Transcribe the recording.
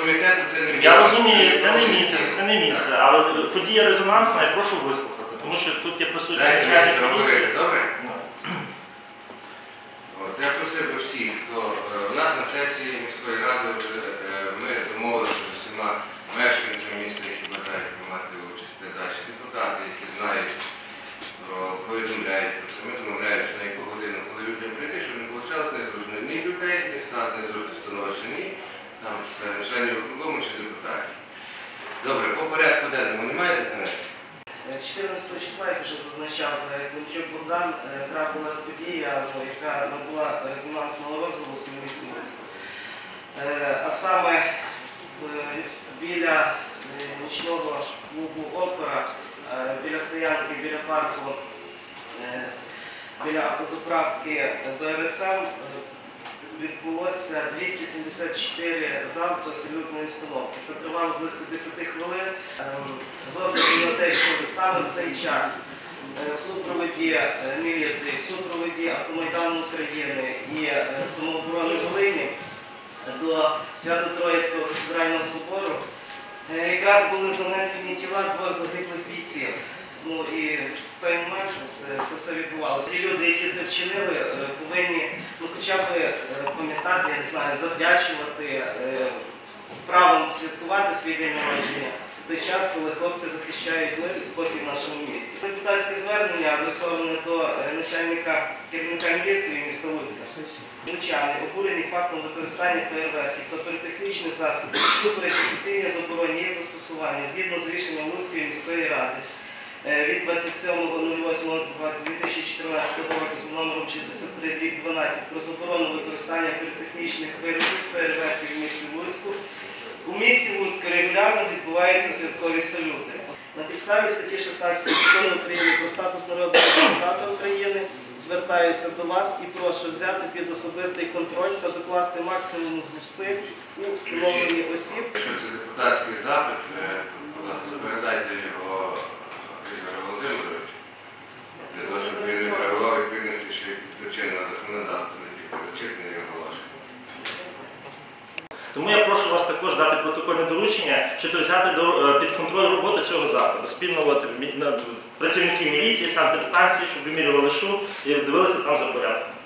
комітету це не Я розумію, це не місце, це не місце, але подія резонансна, ну, я прошу вислухати, тому що тут є присутні Дайте комісії. добре? Ну. Я просив би всіх, хто е, в нас на сесії міської ради е, ми домовилися з усіма мешканцями міста, які бажають мати у членів виконкому чи депутатів. Добре, по порядку денному немає заперечень? 14 числа, як вже зазначав е, Климчук Богдан, е, трапилась подія, яка набула резонансного розголосу в. Е, А саме е, біля е, нічного клубу опера, е, біля стоянки, біля парку, е, біля автозаправки БРСМ е, відбулося 274 залпи салютної установки. Це тривало близько 10 хвилин. Ем, З на те, що саме в цей час е, в супроводі е, міліції, в супроводі Автомайдану України і е, самооборони Волині до Свято-Троїцького кафедрального собору е, якраз були занесені тіла двох загиблих бійців. Ну і в цей момент це все відбувалося. Ті люди, які це вчинили, е, повинні ну, хоча б е, пам'ятати, я не знаю, завдячувати е, правом святкувати свій день народження в той час, коли хлопці захищають мир і спокій в нашому місті. Депутатське звернення адресоване до начальника керівника міліції міста Луцька. Лучани обурені фактом використання фейерверків та піротехнічних засобів, супереч офіційній забороні їх застосування згідно з рішенням Луцької міської ради від 27.08.2014 року за номером 63 рік 12 про заборону використання піротехнічних виробів фейерверків в місті Луцьку. У місті Луцьку регулярно відбуваються святкові салюти. На підставі статті 16 закону України про статус народного депутата України звертаюся до вас і прошу взяти під особистий контроль та докласти максимум зусиль у встановленні осіб. Депутатський запит, е, передайте Тому я прошу вас також дати протокольне доручення, щоб взяти до, е, під контроль роботу цього закладу, спільно працівників міліції, санпідстанції, щоб вимірювали шум і дивилися там за порядком.